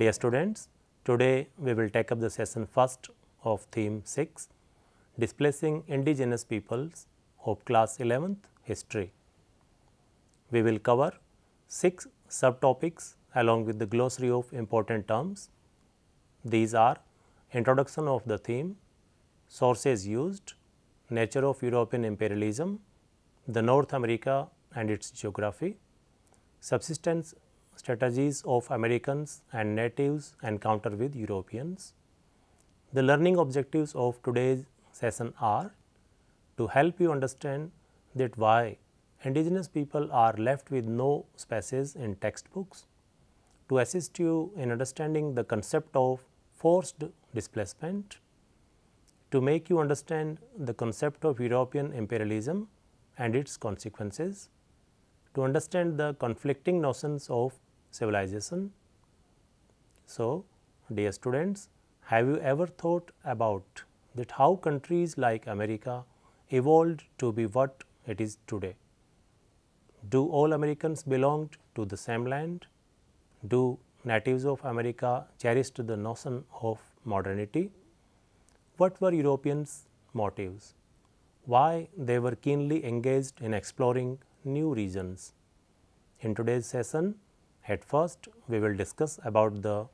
Dear students, today we will take up the session first of theme 6 displacing indigenous peoples of class 11th history. We will cover 6 subtopics along with the glossary of important terms. These are introduction of the theme, sources used, nature of European imperialism, the North America and its geography, subsistence strategies of Americans and natives encounter with Europeans. The learning objectives of today's session are to help you understand that why indigenous people are left with no spaces in textbooks, to assist you in understanding the concept of forced displacement, to make you understand the concept of European imperialism and its consequences, to understand the conflicting notions of civilization. So, dear students, have you ever thought about that how countries like America evolved to be what it is today? Do all Americans belong to the same land? Do natives of America cherished the notion of modernity? What were Europeans' motives? Why they were keenly engaged in exploring new regions? In today's session, at first we will discuss about the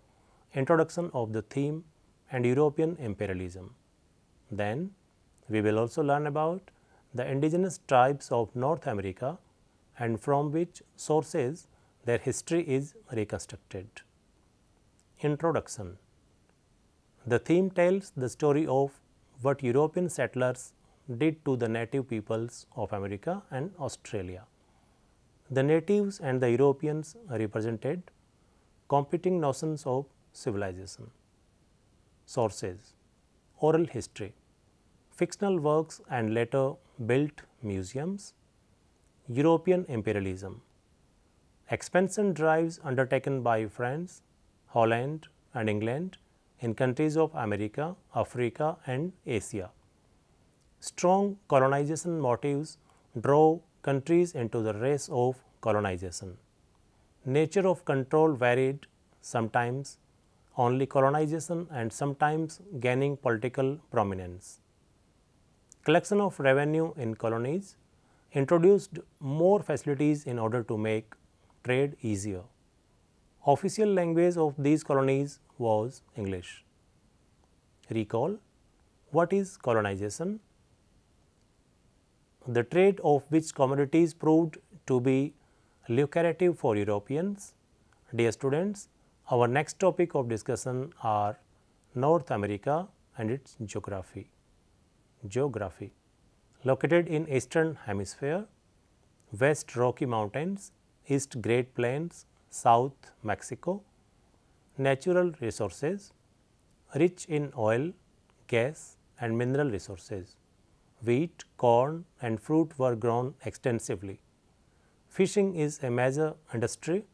introduction of the theme and European imperialism. Then we will also learn about the indigenous tribes of North America and from which sources their history is reconstructed. Introduction The theme tells the story of what European settlers did to the native peoples of America and Australia. The natives and the Europeans represented competing notions of civilization. Sources Oral history, fictional works and later built museums, European imperialism, expansion drives undertaken by France, Holland and England in countries of America, Africa and Asia. Strong colonization motives drove countries into the race of colonization. Nature of control varied sometimes only colonization and sometimes gaining political prominence. Collection of revenue in colonies introduced more facilities in order to make trade easier. Official language of these colonies was English. Recall what is colonization? The trade of which commodities proved to be lucrative for Europeans. Dear students, our next topic of discussion are North America and its geography. Geography located in eastern hemisphere, west Rocky Mountains, east Great Plains, south Mexico, natural resources rich in oil, gas and mineral resources. Wheat, corn and fruit were grown extensively. Fishing is a major industry.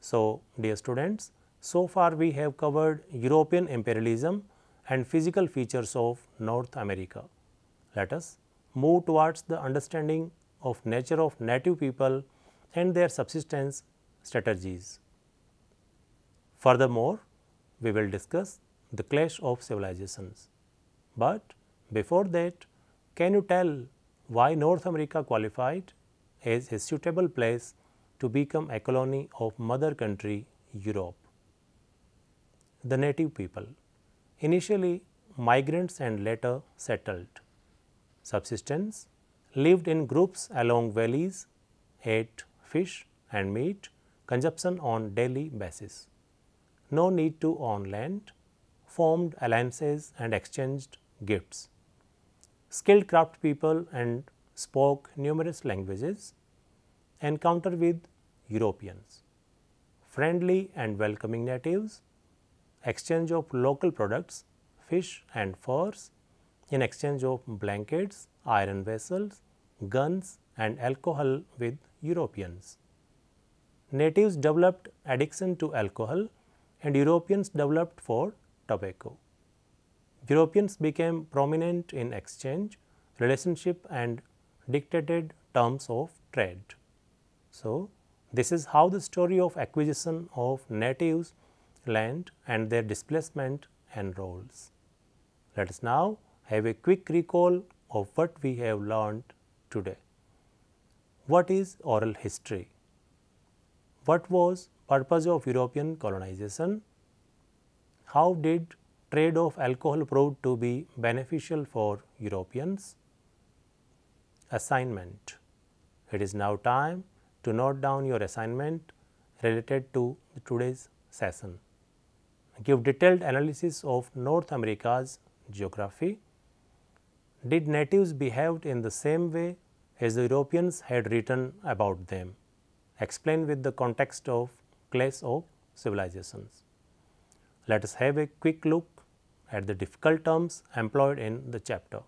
So, dear students, so far we have covered European imperialism and physical features of North America. Let us move towards the understanding of nature of native people and their subsistence strategies. Furthermore, we will discuss the clash of civilizations. But before that, can you tell why North America qualified as a suitable place to become a colony of mother country Europe? The native people, initially migrants and later settled. Subsistence lived in groups along valleys, ate fish and meat, consumption on daily basis no need to own land, formed alliances and exchanged gifts. Skilled craft people and spoke numerous languages, encounter with Europeans, friendly and welcoming natives, exchange of local products, fish and furs in exchange of blankets, iron vessels, guns and alcohol with Europeans. Natives developed addiction to alcohol and Europeans developed for tobacco. Europeans became prominent in exchange, relationship and dictated terms of trade. So, this is how the story of acquisition of natives land and their displacement and roles. Let us now have a quick recall of what we have learned today. What is oral history? What was purpose of European colonization? How did trade of alcohol proved to be beneficial for Europeans? Assignment. It is now time to note down your assignment related to today's session. Give detailed analysis of North America's geography. Did natives behaved in the same way as the Europeans had written about them? Explain with the context of clash of civilizations. Let us have a quick look at the difficult terms employed in the chapter.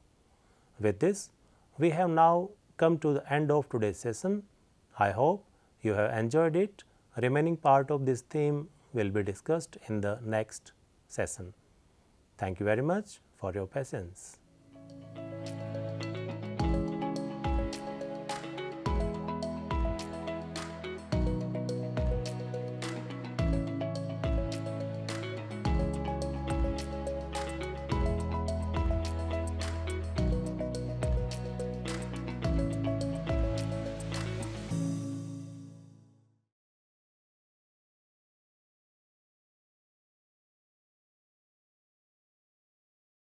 With this, we have now come to the end of today's session. I hope you have enjoyed it. Remaining part of this theme will be discussed in the next session. Thank you very much for your patience.